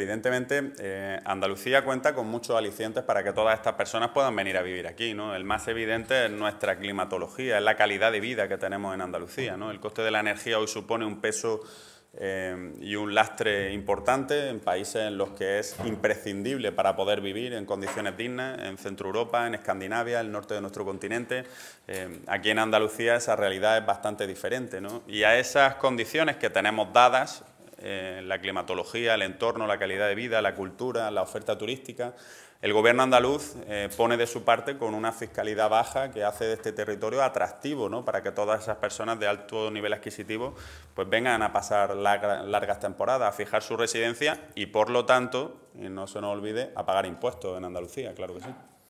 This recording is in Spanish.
evidentemente eh, Andalucía cuenta con muchos alicientes para que todas estas personas puedan venir a vivir aquí. ¿no? El más evidente es nuestra climatología, es la calidad de vida que tenemos en Andalucía. ¿no? El coste de la energía hoy supone un peso eh, y un lastre importante en países en los que es imprescindible para poder vivir en condiciones dignas, en Centro Europa, en Escandinavia, el norte de nuestro continente. Eh, aquí en Andalucía esa realidad es bastante diferente. ¿no? Y a esas condiciones que tenemos dadas, eh, la climatología, el entorno, la calidad de vida, la cultura, la oferta turística, el gobierno andaluz eh, pone de su parte con una fiscalidad baja que hace de este territorio atractivo ¿no? para que todas esas personas de alto nivel adquisitivo pues vengan a pasar largas temporadas, a fijar su residencia y por lo tanto, no se nos olvide, a pagar impuestos en Andalucía, claro que sí.